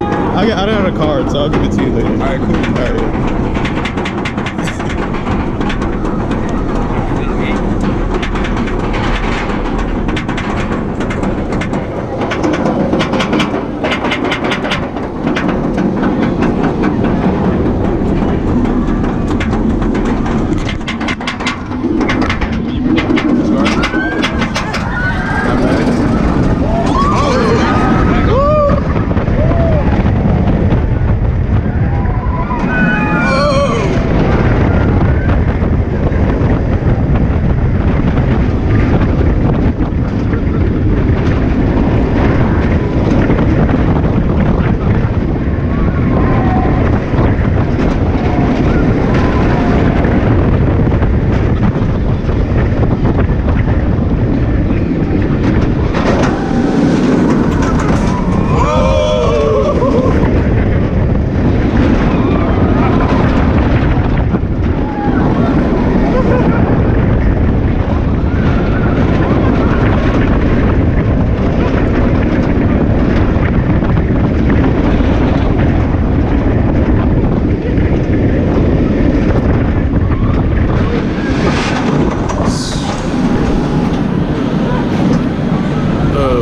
I, got- I a card, so I'll give it to you later. All right, cool.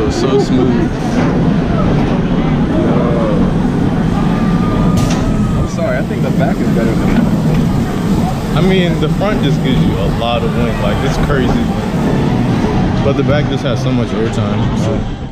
Oh, so smooth. Uh, I'm sorry, I think the back is better than that. I mean, the front just gives you a lot of wind. Like, it's crazy. But the back just has so much airtime. So.